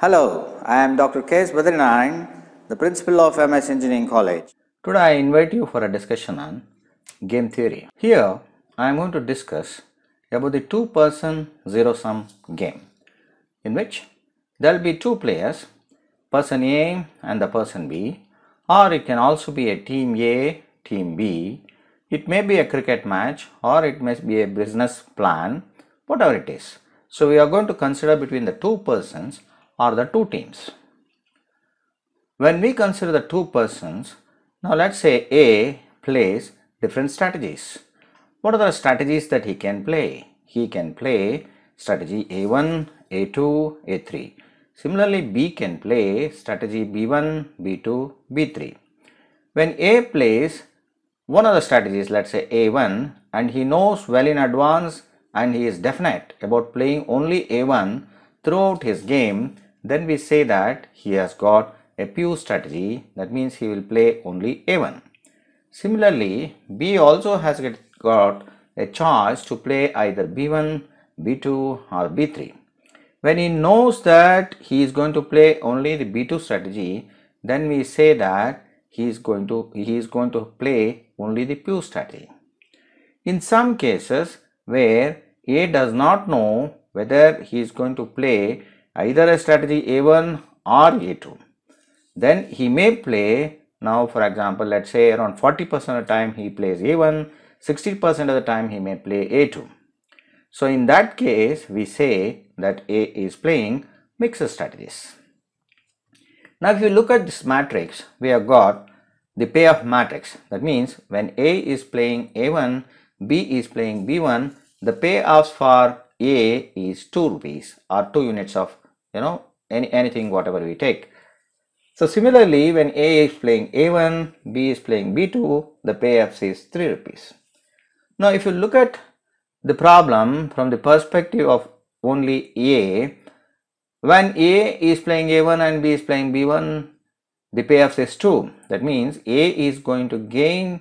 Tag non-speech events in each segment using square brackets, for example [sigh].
Hello, I am Dr. K.S. Badarinarayan, the principal of MS Engineering College. Today I invite you for a discussion on game theory. Here I am going to discuss about the two person zero sum game in which there will be two players, person A and the person B, or it can also be a team A, team B. It may be a cricket match or it may be a business plan, whatever it is. So we are going to consider between the two persons or the two teams. When we consider the two persons, now let's say A plays different strategies. What are the strategies that he can play? He can play strategy A1, A2, A3. Similarly, B can play strategy B1, B2, B3. When A plays one of the strategies, let's say A1, and he knows well in advance and he is definite about playing only A1 throughout his game, then we say that he has got a pure strategy. That means he will play only A1. Similarly, B also has got a choice to play either B1, B2 or B3. When he knows that he is going to play only the B2 strategy, then we say that he is going to he is going to play only the pure strategy. In some cases where A does not know whether he is going to play either a strategy A1 or A2, then he may play now for example let's say around 40% of the time he plays A1, 60% of the time he may play A2. So in that case we say that A is playing mixed strategies. Now if you look at this matrix we have got the payoff matrix that means when A is playing A1 B is playing B1 the payoffs for A is 2 rupees or 2 units of you know any anything whatever we take. So similarly when A is playing A1 B is playing B2 the payoffs is 3 rupees. Now if you look at the problem from the perspective of only A, when A is playing A1 and B is playing B1, the payoff is 2. That means A is going to gain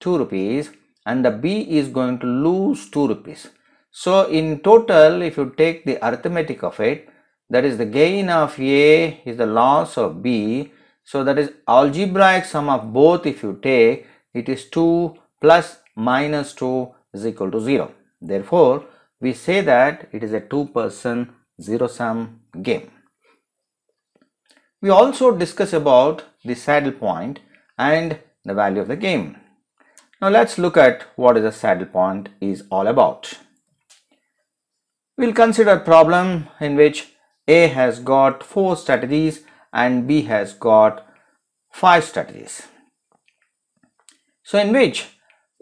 2 rupees and the B is going to lose 2 rupees. So in total, if you take the arithmetic of it, that is the gain of A is the loss of B. So that is algebraic sum of both if you take, it is 2 plus minus 2 is equal to 0. Therefore, we say that it is a two person zero sum game. We also discuss about the saddle point and the value of the game. Now let's look at what is a saddle point is all about. We'll consider a problem in which A has got four strategies and B has got five strategies. So in which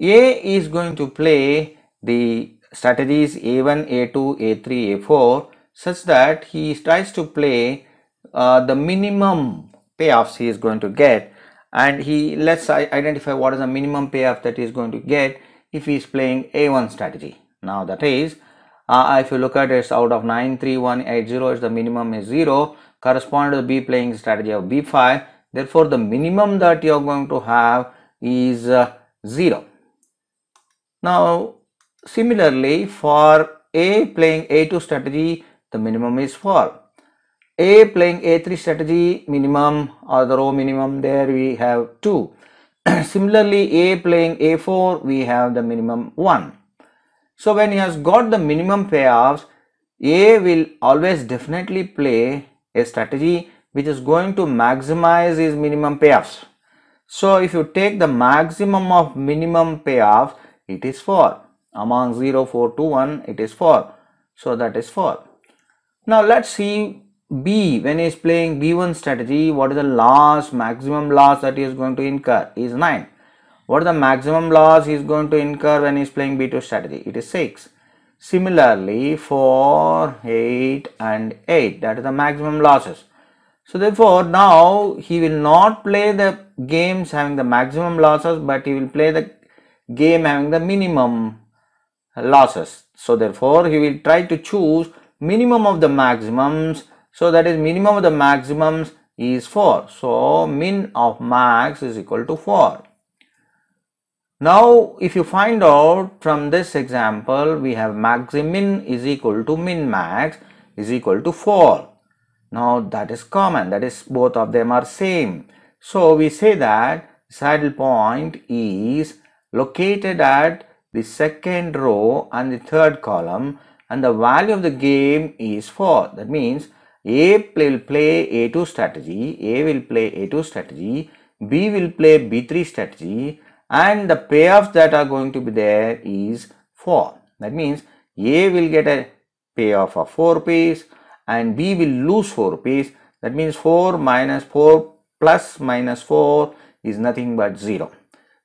A is going to play the strategies A1, A2, A3, A4 such that he tries to play uh, the minimum payoffs he is going to get and he let's identify what is the minimum payoff that he is going to get if he is playing A1 strategy. Now that is uh, if you look at it out of 93180 is the minimum is 0 correspond to the B playing strategy of B5 therefore the minimum that you are going to have is uh, 0. Now Similarly, for A playing A2 strategy, the minimum is 4. A playing A3 strategy, minimum or the row minimum there we have 2. [clears throat] Similarly, A playing A4, we have the minimum 1. So, when he has got the minimum payoffs, A will always definitely play a strategy which is going to maximize his minimum payoffs. So, if you take the maximum of minimum payoffs, it is 4 among 0 4 to 1 it is 4 so that is 4 now let's see b. When he is playing b1 strategy what is the loss maximum loss that he is going to incur? Is 9 what the maximum loss he is going to incur when he is playing b2 strategy it is 6 similarly 4 8 and 8 that is the maximum losses so therefore now he will not play the games having the maximum losses but he will play the game having the minimum losses. So therefore he will try to choose minimum of the maximums. So that is minimum of the maximums is 4. So min of max is equal to 4. Now if you find out from this example we have maximin is equal to min max is equal to 4. Now that is common, that is both of them are same. So we say that saddle point is located at the second row and the third column and the value of the game is 4. That means A will play A2 strategy, A will play A2 strategy, B will play B3 strategy and the payoffs that are going to be there is 4. That means A will get a payoff of 4 rupees and B will lose 4 rupees. That means 4 minus 4 plus minus 4 is nothing but 0.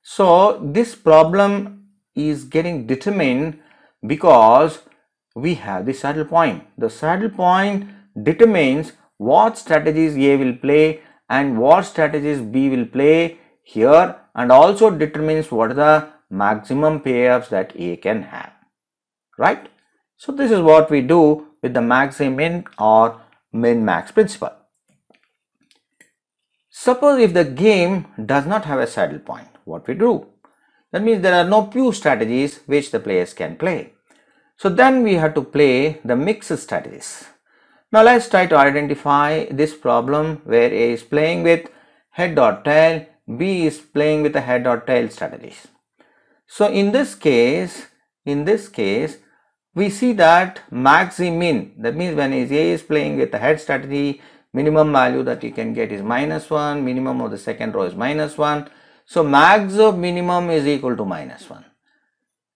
So this problem is getting determined because we have the saddle point. The saddle point determines what strategies A will play and what strategies B will play here and also determines what are the maximum payoffs that A can have, right? So this is what we do with the max-min or min-max principle. Suppose if the game does not have a saddle point, what we do? That means there are no pure strategies which the players can play. So then we have to play the mixed strategies. Now let's try to identify this problem where A is playing with head or tail, B is playing with the head or tail strategies. So in this case, in this case, we see that max-min, that means when A is playing with the head strategy, minimum value that you can get is minus 1, minimum of the second row is minus 1. So max of minimum is equal to minus 1.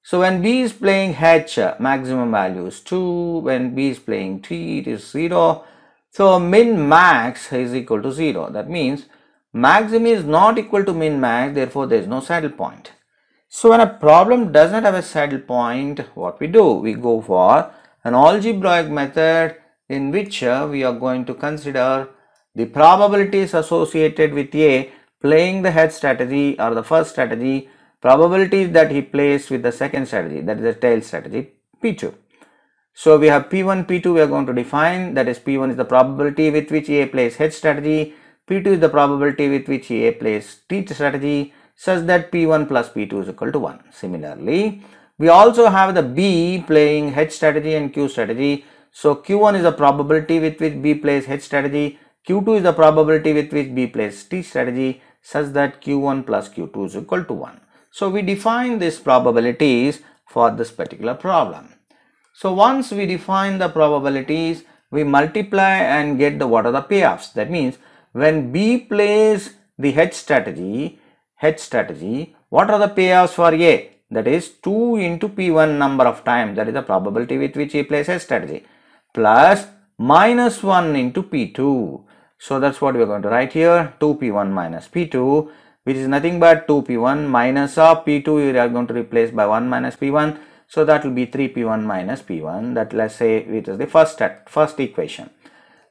So when B is playing H, maximum value is 2. When B is playing T, it is 0. So min max is equal to 0. That means maximin is not equal to min max, therefore there is no saddle point. So when a problem does not have a saddle point, what we do? We go for an algebraic method in which uh, we are going to consider the probabilities associated with A playing the head strategy or the first strategy, probabilities that he plays with the second strategy, that is the tail strategy, P2. So we have P1, P2 we are going to define, that is P1 is the probability with which A plays head strategy, P2 is the probability with which A plays T strategy, such that P1 plus P2 is equal to 1. Similarly, we also have the B playing H strategy and Q strategy. So Q1 is the probability with which B plays H strategy, Q2 is the probability with which B plays T strategy such that Q1 plus Q2 is equal to 1. So we define these probabilities for this particular problem. So once we define the probabilities, we multiply and get the what are the payoffs. That means when B plays the H strategy, H strategy, what are the payoffs for A? That is 2 into P1 number of times, that is the probability with which he plays H strategy, plus minus 1 into P2. So that's what we are going to write here, 2P1 minus P2, which is nothing but 2P1 minus of P2, we are going to replace by 1 minus P1. So that will be 3P1 minus P1, that let's say it is the first, first equation.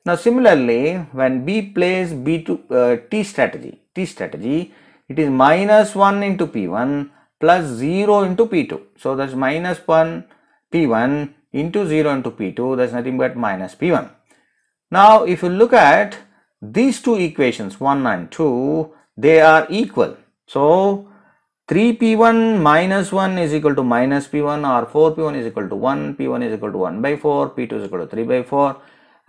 Now similarly, when B plays B2 uh, T strategy, T strategy, it is minus 1 into P1 plus 0 into P2. So that's minus 1 P1 into 0 into P2 that's nothing but minus P1. Now if you look at these two equations 1 and 2 they are equal. So 3p1 minus 1 is equal to minus p1 or 4p1 is equal to 1, p1 is equal to 1 by 4, p2 is equal to 3 by 4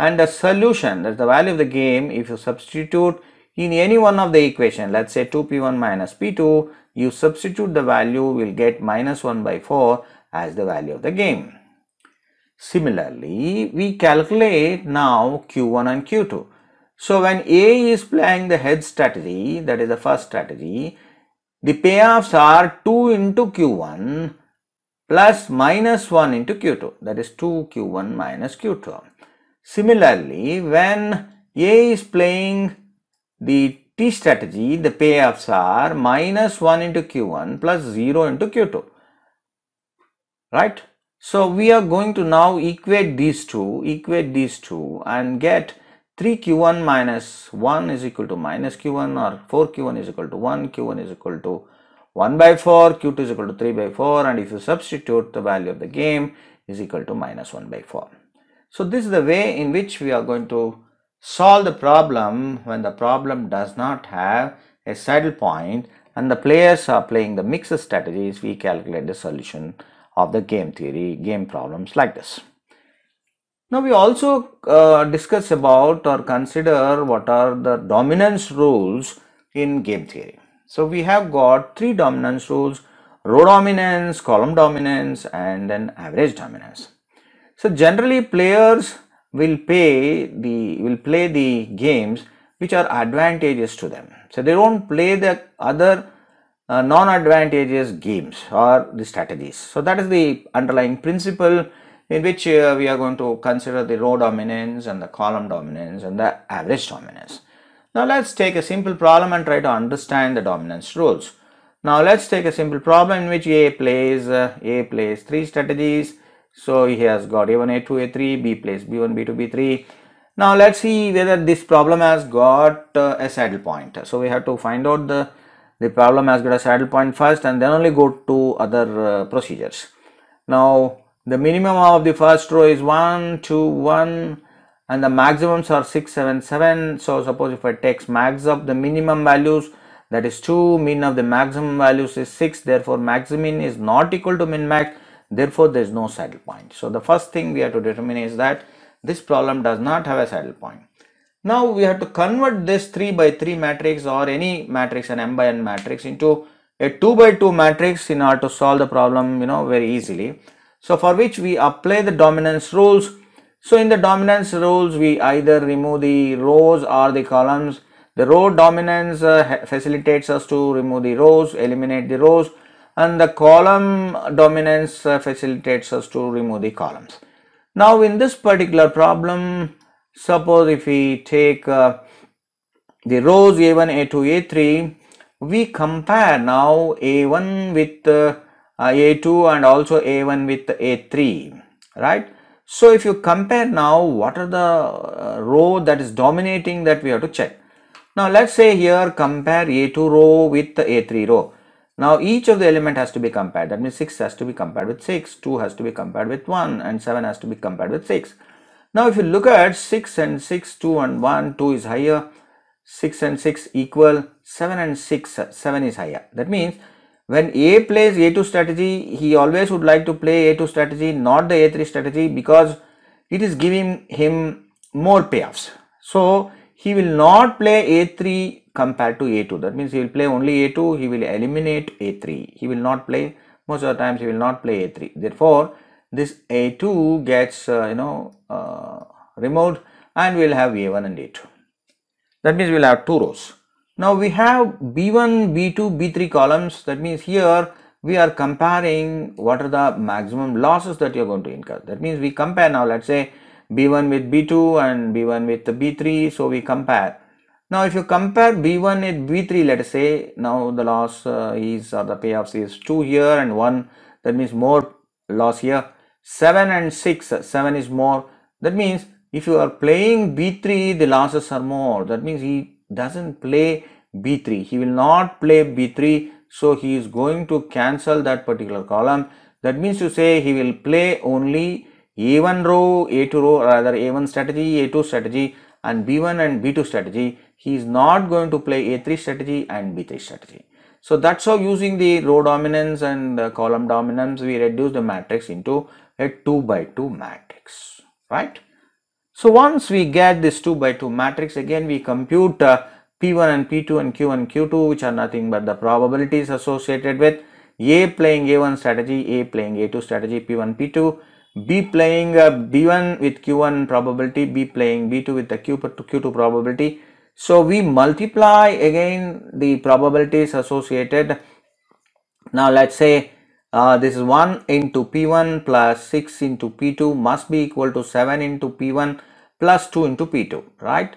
and the solution that's the value of the game if you substitute in any one of the equation let's say 2p1 minus p2 you substitute the value will get minus 1 by 4 as the value of the game. Similarly, we calculate now q1 and q2. So when A is playing the head strategy, that is the first strategy, the payoffs are 2 into q1 plus minus 1 into q2, that is 2 q1 minus q2. Similarly, when A is playing the T strategy, the payoffs are minus 1 into Q1 plus 0 into Q2, right? So we are going to now equate these two, equate these two and get 3Q1 minus 1 is equal to minus Q1 or 4Q1 is equal to 1, Q1 is equal to 1 by 4, Q2 is equal to 3 by 4 and if you substitute the value of the game is equal to minus 1 by 4. So this is the way in which we are going to solve the problem when the problem does not have a saddle point and the players are playing the mixed strategies we calculate the solution of the game theory game problems like this Now we also uh, discuss about or consider what are the dominance rules in game theory. So we have got three dominance rules, row dominance, column dominance and then average dominance. So generally players will pay the will play the games which are advantageous to them. So they don't play the other uh, non-advantageous games or the strategies. So that is the underlying principle in which uh, we are going to consider the row dominance and the column dominance and the average dominance. Now let's take a simple problem and try to understand the dominance rules. Now let's take a simple problem in which A plays uh, A plays three strategies. So he has got A1, A2, A3, B plays B1, B2, B3. Now let's see whether this problem has got uh, a saddle point. So we have to find out the the problem has got a saddle point first and then only go to other uh, procedures. Now the minimum of the first row is 1, 2, 1 and the maximums are 6, 7, 7. So suppose if I take max of the minimum values that is 2, min of the maximum values is 6 therefore maximin is not equal to min max therefore there is no saddle point. So the first thing we have to determine is that this problem does not have a saddle point. Now we have to convert this 3 by 3 matrix or any matrix an m by n matrix into a 2 by 2 matrix in order to solve the problem you know very easily. So for which we apply the dominance rules. So in the dominance rules we either remove the rows or the columns. The row dominance uh, facilitates us to remove the rows, eliminate the rows and the column dominance facilitates us to remove the columns. Now in this particular problem Suppose if we take uh, the rows A1, A2, A3, we compare now A1 with uh, A2 and also A1 with A3, right? So if you compare now, what are the uh, row that is dominating that we have to check. Now let's say here compare A2 row with the A3 row. Now each of the element has to be compared. That means 6 has to be compared with 6, 2 has to be compared with 1 and 7 has to be compared with 6. Now if you look at 6 and 6, 2 and 1, 2 is higher, 6 and 6 equal, 7 and 6, 7 is higher. That means when A plays A2 strategy, he always would like to play A2 strategy, not the A3 strategy because it is giving him more payoffs. So he will not play A3 compared to A2. That means he will play only A2, he will eliminate A3. He will not play, most of the times he will not play A3. Therefore, this A2 gets uh, you know uh, removed and we'll have A1 and A2. That means we'll have two rows. Now we have B1, B2, B3 columns. That means here we are comparing what are the maximum losses that you're going to incur. That means we compare now let's say B1 with B2 and B1 with B3. So we compare. Now if you compare B1 with B3 let us say now the loss uh, is or the payoffs is 2 here and 1 that means more loss here. 7 and 6 7 is more. That means if you are playing b3 the losses are more. That means he doesn't play b3 he will not play b3 so he is going to cancel that particular column. That means to say he will play only a1 row a2 row rather a1 strategy a2 strategy and b1 and b2 strategy he is not going to play a3 strategy and b3 strategy so that's how using the row dominance and column dominance we reduce the matrix into a 2 by 2 matrix, right? So once we get this 2 by 2 matrix, again we compute uh, P1 and P2 and Q1 and Q2 which are nothing but the probabilities associated with A playing A1 strategy, A playing A2 strategy, P1, P2, B playing uh, B1 with Q1 probability, B playing B2 with the Q, Q2 probability. So we multiply again the probabilities associated. Now let's say uh, this is 1 into P1 plus 6 into P2 must be equal to 7 into P1 plus 2 into P2, right?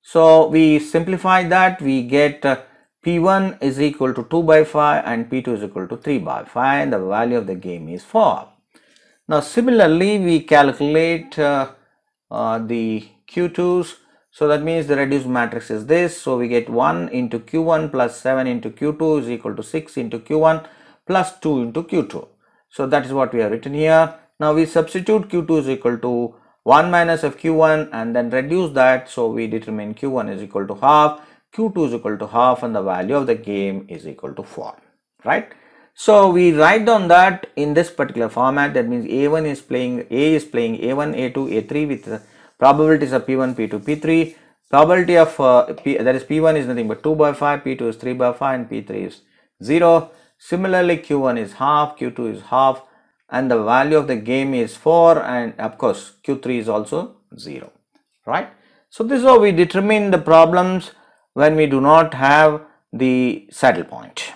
So we simplify that, we get uh, P1 is equal to 2 by 5 and P2 is equal to 3 by 5 and the value of the game is 4. Now similarly, we calculate uh, uh the Q2s. So that means the reduced matrix is this. So we get 1 into Q1 plus 7 into Q2 is equal to 6 into Q1 plus 2 into q2. So that is what we have written here. Now we substitute q2 is equal to 1 minus of q1 and then reduce that. So we determine q1 is equal to half, q2 is equal to half and the value of the game is equal to 4, right? So we write down that in this particular format that means A1 is playing A is playing A1, A2, A3 with probabilities of P1, P2, P3. Probability of uh, P, that is P1 is nothing but 2 by 5, P2 is 3 by 5 and P3 is 0. Similarly Q1 is half, Q2 is half and the value of the game is 4 and of course Q3 is also 0 right. So this is how we determine the problems when we do not have the saddle point.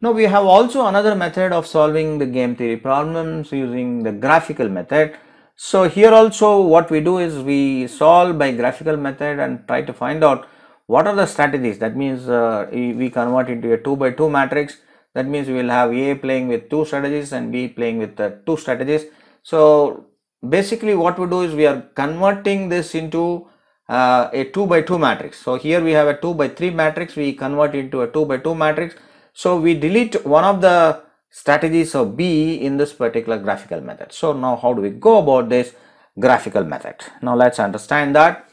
Now we have also another method of solving the game theory problems using the graphical method. So here also what we do is we solve by graphical method and try to find out what are the strategies that means uh, we convert into a 2 by 2 matrix that means we will have A playing with two strategies and B playing with uh, two strategies. So basically what we do is we are converting this into uh, a 2 by 2 matrix. So here we have a 2 by 3 matrix we convert into a 2 by 2 matrix. So we delete one of the strategies of B in this particular graphical method. So now how do we go about this graphical method? Now let's understand that.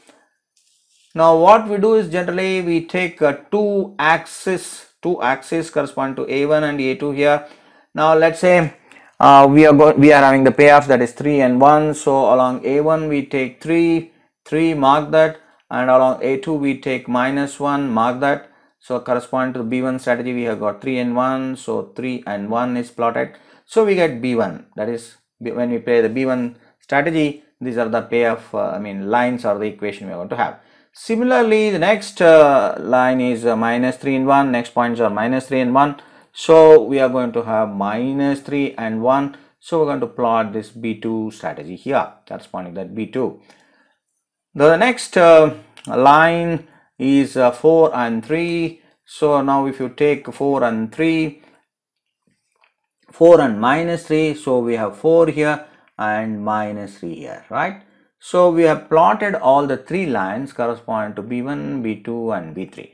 Now what we do is generally we take a two axes, two axes correspond to a1 and a2 here now let's say uh, we are going we are having the payoff that is 3 and 1 so along a1 we take 3 3 mark that and along a2 we take minus 1 mark that so correspond to the b1 strategy we have got 3 and 1 so 3 and 1 is plotted so we get b1 that is when we play the b1 strategy these are the payoff uh, i mean lines or the equation we are going to have Similarly, the next uh, line is uh, minus 3 and 1, next points are minus 3 and 1. So, we are going to have minus 3 and 1. So, we are going to plot this B2 strategy here, corresponding that B2. The next uh, line is uh, 4 and 3. So, now if you take 4 and 3, 4 and minus 3, so we have 4 here and minus 3 here, right? So we have plotted all the three lines corresponding to B1, B2 and B3.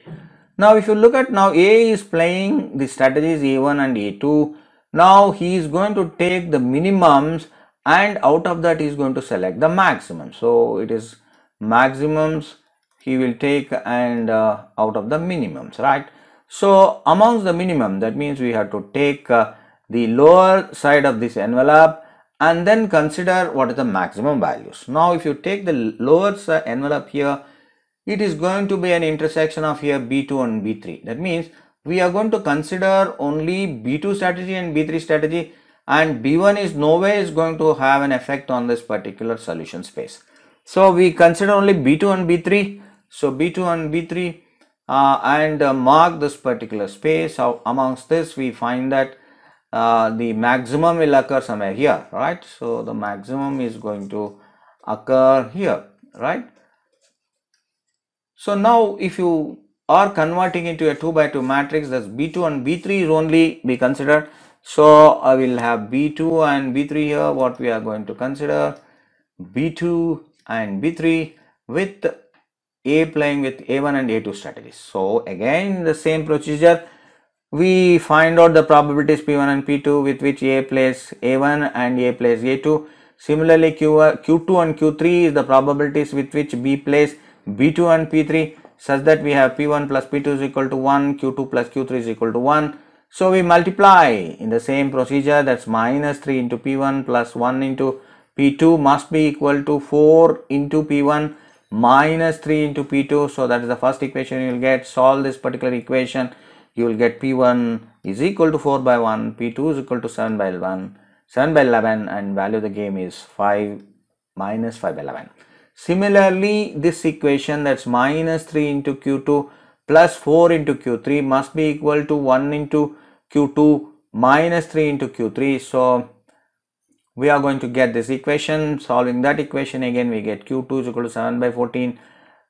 Now if you look at now A is playing the strategies A1 and A2. Now he is going to take the minimums and out of that he is going to select the maximum. So it is maximums he will take and uh, out of the minimums right. So amongst the minimum that means we have to take uh, the lower side of this envelope and then consider what is the maximum values. Now if you take the lower envelope here, it is going to be an intersection of here B2 and B3. That means we are going to consider only B2 strategy and B3 strategy and B1 is no way is going to have an effect on this particular solution space. So we consider only B2 and B3. So B2 and B3 uh, and uh, mark this particular space. Amongst this we find that uh, the maximum will occur somewhere here right? So the maximum is going to occur here right? So now if you are converting into a 2 by 2 matrix that's b2 and b3 is only be considered. So i will have b2 and b3 here what we are going to consider. B2 and b3 with a playing with a1 and a2 strategies so again the same procedure we find out the probabilities P1 and P2 with which A plays A1 and A plays A2. Similarly, Q, uh, Q2 and Q3 is the probabilities with which B plays B2 and P3 such that we have P1 plus P2 is equal to 1, Q2 plus Q3 is equal to 1. So, we multiply in the same procedure that's minus 3 into P1 plus 1 into P2 must be equal to 4 into P1 minus 3 into P2. So, that is the first equation you will get solve this particular equation you will get P1 is equal to 4 by 1, P2 is equal to 7 by 1, 7 by 11 and value of the game is 5 minus 5 by 11. Similarly, this equation that's minus 3 into Q2 plus 4 into Q3 must be equal to 1 into Q2 minus 3 into Q3. So, we are going to get this equation solving that equation again we get Q2 is equal to 7 by 14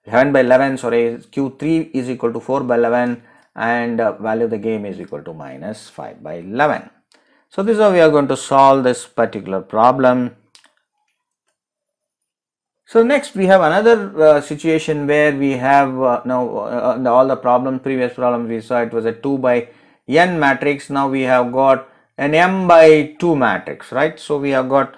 7 by 11 sorry Q3 is equal to 4 by 11 and uh, value of the game is equal to minus 5 by 11. So, this is how we are going to solve this particular problem. So, next we have another uh, situation where we have uh, now uh, uh, all the problems previous problems we saw it was a 2 by n matrix now we have got an m by 2 matrix right. So, we have got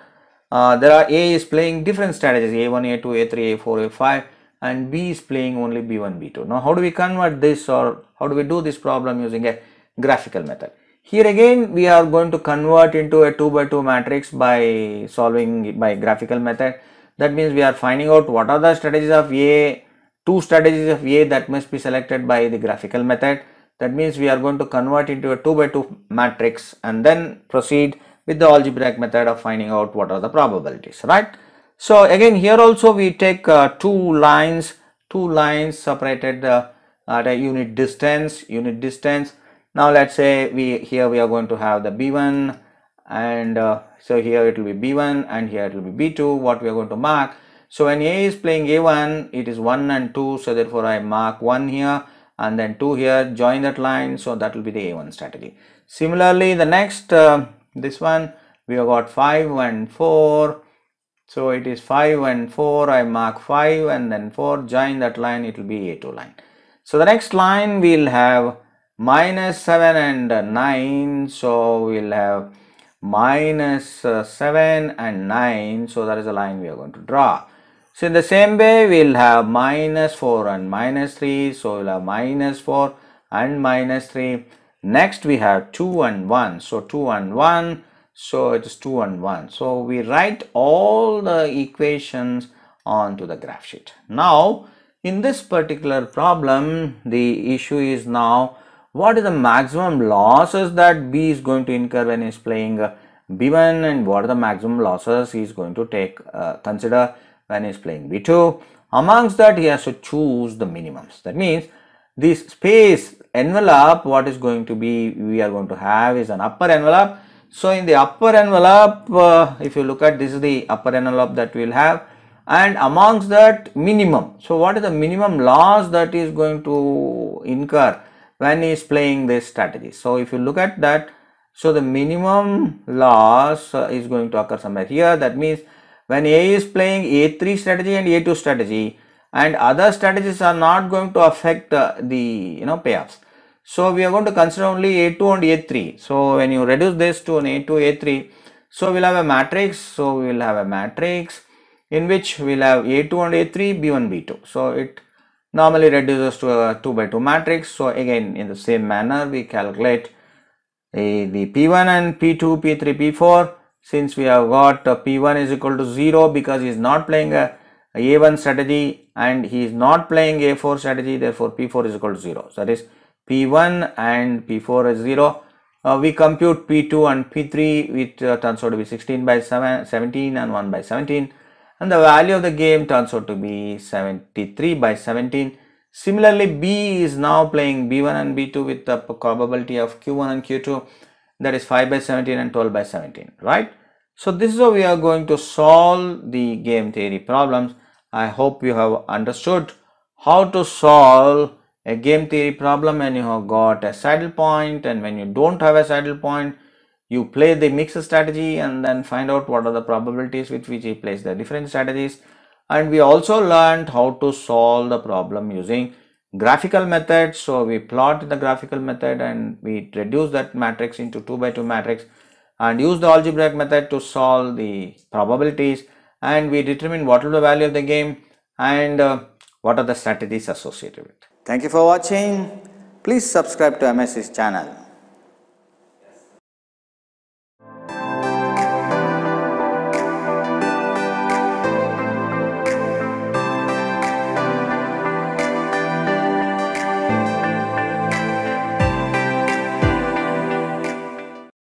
uh, there are A is playing different strategies A1, A2, A3, A4, A5 and B is playing only B1, B2. Now how do we convert this or how do we do this problem using a graphical method? Here again we are going to convert into a 2 by 2 matrix by solving by graphical method. That means we are finding out what are the strategies of A, two strategies of A that must be selected by the graphical method. That means we are going to convert into a 2 by 2 matrix and then proceed with the algebraic method of finding out what are the probabilities, right? So again here also we take uh, two lines, two lines separated uh, at a unit distance, unit distance. Now let's say we here we are going to have the B1 and uh, so here it will be B1 and here it will be B2 what we are going to mark. So when A is playing A1 it is 1 and 2 so therefore I mark 1 here and then 2 here join that line so that will be the A1 strategy. Similarly the next uh, this one we have got 5 and 4 so it is 5 and 4 I mark 5 and then 4 join that line it will be A2 line. So the next line we'll have minus 7 and 9 so we'll have minus, uh, 7 and 9 so that is the line we are going to draw. So in the same way we'll have minus 4 and minus 3 so we'll have minus 4 and minus 3 next we have 2 and 1 so 2 and 1 so it is 2 and 1 so we write all the equations onto the graph sheet. Now in this particular problem the issue is now what is the maximum losses that b is going to incur when he's playing b1 and what are the maximum losses he is going to take uh, consider when he is playing b2 amongst that he has to choose the minimums. That means this space envelope what is going to be we are going to have is an upper envelope. So in the upper envelope uh, if you look at this is the upper envelope that we will have. And amongst that minimum. So what is the minimum loss that is going to incur when he is playing this strategy? So if you look at that so the minimum loss uh, is going to occur somewhere here. That means when A is playing A3 strategy and A2 strategy and other strategies are not going to affect uh, the you know payoffs. So we are going to consider only A2 and A3. So when you reduce this to an A2, A3, so we'll have a matrix. So we will have a matrix in which we'll have A2 and A3, B1, B2. So it normally reduces to a 2 by 2 matrix. So again in the same manner we calculate a, the P1 and P2, P3, P4 since we have got uh, P1 is equal to 0 because he is not playing a, a A1 strategy and he is not playing A4 strategy therefore P4 is equal to 0. So that is P1 and P4 is 0. Uh, we compute P2 and P3 which uh, turns out to be 16 by 7, 17 and 1 by 17 and the value of the game turns out to be 73 by 17 Similarly, B is now playing B1 and B2 with the probability of Q1 and Q2 that is 5 by 17 and 12 by 17, right? So this is how we are going to solve the game theory problems. I hope you have understood how to solve a game theory problem and you have got a saddle point and when you don't have a saddle point you play the mixed strategy and then find out what are the probabilities with which you place the different strategies and we also learned how to solve the problem using graphical method so we plot the graphical method and we reduce that matrix into 2 by 2 matrix and use the algebraic method to solve the probabilities and we determine what is the value of the game and uh, what are the strategies associated with. Thank you for watching. Please subscribe to MSEC's channel.